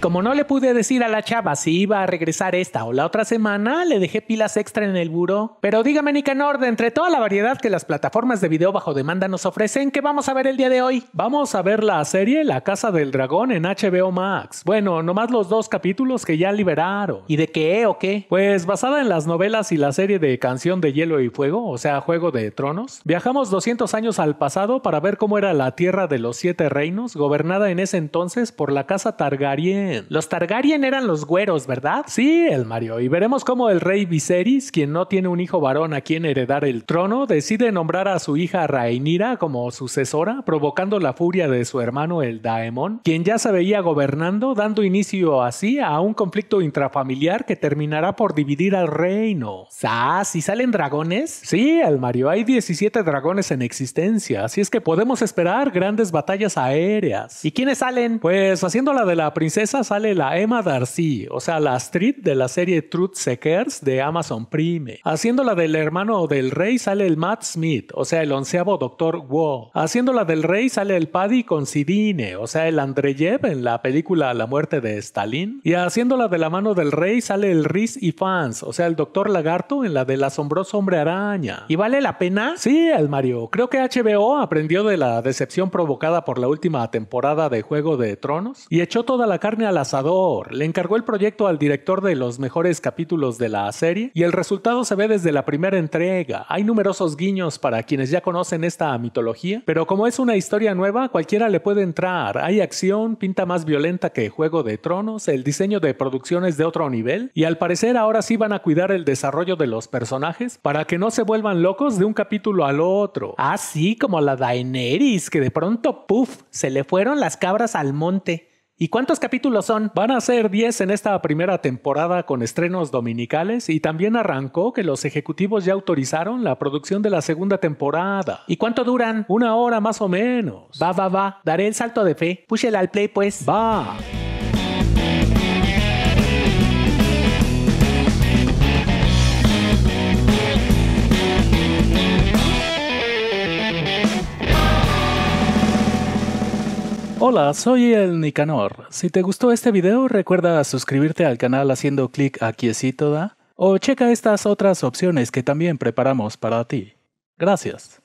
como no le pude decir a la chava si iba a regresar esta o la otra semana, le dejé pilas extra en el buró. Pero dígame, Nicanor, de entre toda la variedad que las plataformas de video bajo demanda nos ofrecen, ¿qué vamos a ver el día de hoy? Vamos a ver la serie La Casa del Dragón en HBO Max. Bueno, nomás los dos capítulos que ya liberaron. ¿Y de qué o qué? Pues basada en las novelas y la serie de Canción de Hielo y Fuego, o sea, Juego de Tronos, viajamos 200 años al pasado para ver cómo era la Tierra de los Siete Reinos, gobernada en ese entonces por la casa Targaryen. Los Targaryen eran los güeros, ¿verdad? Sí, el Mario. Y veremos cómo el rey Viserys, quien no tiene un hijo varón a quien heredar el trono, decide nombrar a su hija Rhaenyra como sucesora, provocando la furia de su hermano el Daemon, quien ya se veía gobernando, dando inicio así a un conflicto intrafamiliar que terminará por dividir al reino. ¿Sas? ¿Y salen dragones? Sí, el Mario. Hay 17 dragones en existencia, así es que podemos esperar grandes batallas aéreas. ¿Y quiénes salen? Pues haciendo la de la princesa sale la Emma Darcy, o sea, la Street de la serie Truth Seekers de Amazon Prime. Haciendo la del hermano del rey sale el Matt Smith, o sea, el onceavo Doctor Wu. Haciendo la del rey sale el Paddy con Sidine, o sea, el Andreyev en la película La muerte de Stalin. Y haciendo la de la mano del rey sale el Riz y Fans, o sea, el Doctor Lagarto en la del asombroso hombre araña. ¿Y vale la pena? Sí, el Mario. Creo que HBO aprendió de la decepción provocada por la última temporada de Juego de Tronos y echó toda la carne al asador. Le encargó el proyecto al director de los mejores capítulos de la serie y el resultado se ve desde la primera entrega. Hay numerosos guiños para quienes ya conocen esta mitología, pero como es una historia nueva, cualquiera le puede entrar. Hay acción, pinta más violenta que Juego de Tronos, el diseño de producciones de otro nivel y al parecer ahora sí van a cuidar el desarrollo de los personajes para que no se vuelvan locos de un capítulo al otro. Así como la Daenerys, que de pronto, puff, se le fueron las cabras al monte. ¿Y cuántos capítulos son? Van a ser 10 en esta primera temporada con estrenos dominicales y también arrancó que los ejecutivos ya autorizaron la producción de la segunda temporada. ¿Y cuánto duran? Una hora más o menos. Va, va, va. Daré el salto de fe. Púchela al play pues. Va. Hola, soy el Nicanor. Si te gustó este video, recuerda suscribirte al canal haciendo clic aquí da, o checa estas otras opciones que también preparamos para ti. Gracias.